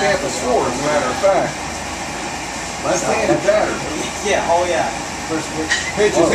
campus floor, as a matter of fact. Left-handed batter. Yeah, oh yeah. Pitch is